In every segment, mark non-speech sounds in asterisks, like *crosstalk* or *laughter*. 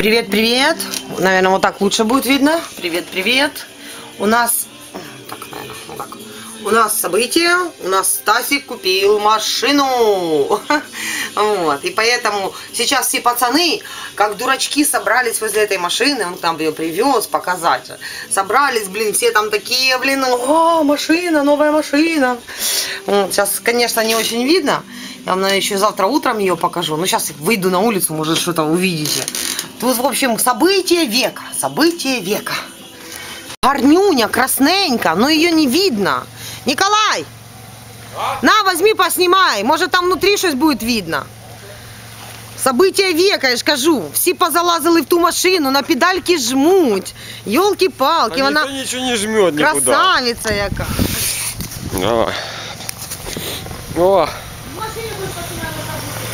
Привет, привет. Наверное, вот так лучше будет видно. Привет, привет. У нас... Так, наверное, вот так. У нас событие. У нас Стасик купил машину. *laughs* Вот. И поэтому сейчас все пацаны, как дурачки, собрались возле этой машины. Он там ее привез показать. Собрались, блин, все там такие, блин, о, машина, новая машина. Вот. Сейчас, конечно, не очень видно. Я вам, наверное, еще завтра утром ее покажу. Но сейчас выйду на улицу, может, что-то увидите. Тут, в общем, событие века. Событие века. Горнюня, красненько, но ее не видно. Николай! На, возьми, поснимай. Может, там внутри что-то будет видно. Событие века, я ж кажу. Всі позалазили в ту машину, на педальки жмуть. Йолки-палки, А вона никто ничего не жмет никуда. красавиця яка. Давай. О,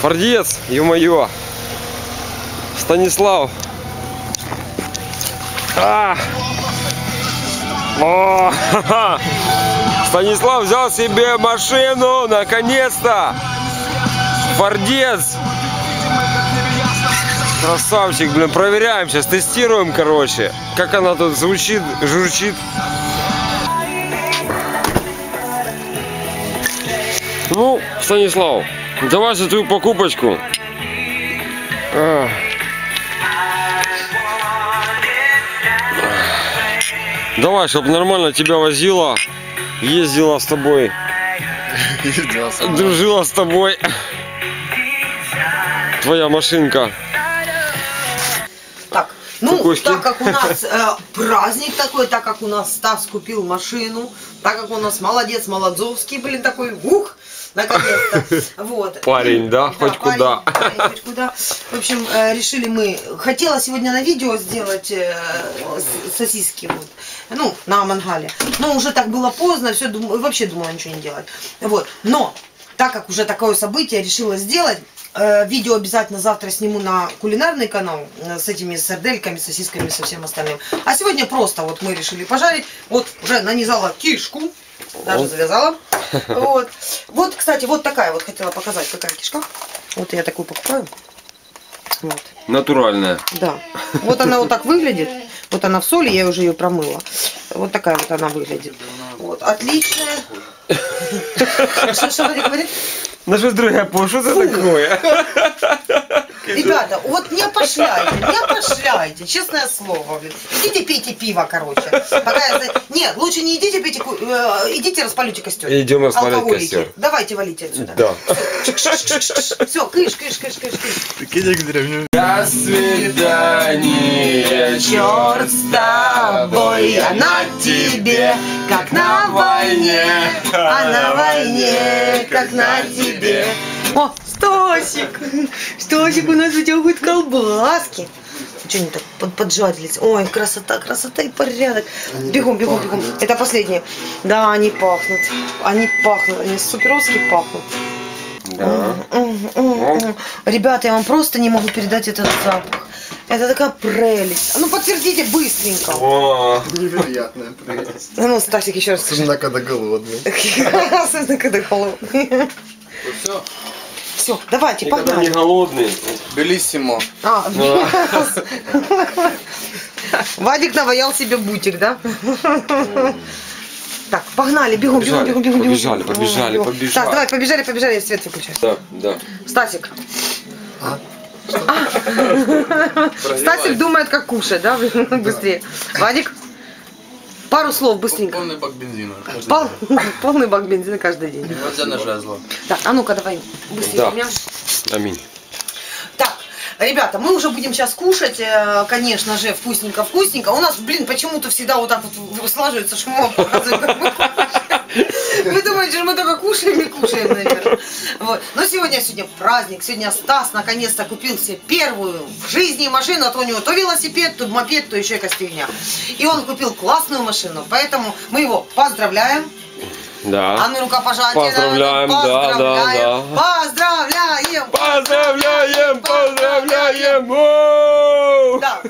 Фордец, ё-моё. Станислав. А! О, ха-ха. *laughs* Станислав взял себе машину, наконец-то. Фордец. Красавчик, блин, проверяем сейчас, тестируем, короче. Как она тут звучит, журчит. Ну, Станислав, давай за твою покупочку. А. Давай, чтобы нормально тебя возила, ездила с тобой, дружила с тобой. Твоя машинка. Так, ну, Кукушки. так как у нас *laughs* э, праздник такой, так как у нас Стас купил машину, так как у нас молодец, молодцовский, блин, такой, ух, наконец-то, *laughs* вот. Парень, да? Хоть парень, куда. парень, хоть куда. В общем, э, решили мы, хотела сегодня на видео сделать э, сосиски, вот, ну, на мангале, но уже так было поздно, все, вообще думала ничего не делать, вот, но, так как уже такое событие решила сделать, Э, Видео обязательно завтра сниму на кулинарный канал с этими сардельками, сосисками, со всем остальным. А сегодня просто вот мы решили пожарить. Вот уже нанизала кишку, даже завязала. *laughs* Вот. Вот, кстати, вот такая вот хотела показать, какая кишка. Вот я такую покупаю. Вот. Натуральная. Да. Вот она вот так выглядит. Вот она в соли, я уже ее промыла. Вот такая вот она выглядит. Вот, отличная. *laughs* Что, что Вадик говорит? Ну что, другая, что это такое? Ребята, вот не опошляйте, не опошляйте, честное слово. блин. Идите пейте пиво, короче. Пока я Нет, лучше не идите пейте, ку- э, идите распалюйте костер. Идем Алкоголики. костер. Давайте валите отсюда. Да. Все, кыш, кыш, кыш, кыш, кыш. До свидания, Черт с тобой, а на тебе, как на войне, а на войне, как на тебе. О, Стасик! Стасик у нас вытягивает колбаски. Что они так под- поджарились? Ой, красота, красота и порядок. Бегом, бегом, бегом. Это последние. Да, они пахнут. Они пахнут. Они суперовски пахнут. Да. Ребята, я вам просто не могу передать этот запах. Это такая прелесть. А ну подтвердите быстренько. О, Невероятная прелесть. А Ну, Стасик еще раз. Особенно, когда голодный. *laughs* Особенно, когда холодный. Все, давайте, никогда не погнали. голодный. Белиссимо. А. Вадик наваял себе бутик, да? Так, погнали, бегом, бегом, бегом, бегом. Побежали, побежали, побежали. Так, давай, побежали, побежали, я свет выключаю. Да, да. Стасик. А? Стасик думает, как кушать, да? Быстрее. Вадик, пару слов быстренько. Полный бак бензина. каждый Пол- день. *laughs* полный бак бензина каждый день. Нельзя на жезло. Так, а ну-ка давай быстрее. Да. Аминь. Так, ребята, мы уже будем сейчас кушать, э, конечно же, вкусненько-вкусненько. У нас, блин, почему-то всегда вот так вот слаживается, что *laughs* мы вам показываем, как мы кушаем. *laughs* Вы думаете, мы только кушаем и кушаем, наверное. Вот. Но сегодня, сегодня праздник, сегодня Стас наконец-то купил себе первую в жизни машину, а то у него то велосипед, то мопед, то еще какая фигня. И он купил классную машину, поэтому мы его поздравляем. А Да. ну рукопожатие. Поздравляем, да, да, Поздравляем. Поздравляем, поздравляем! О! Да,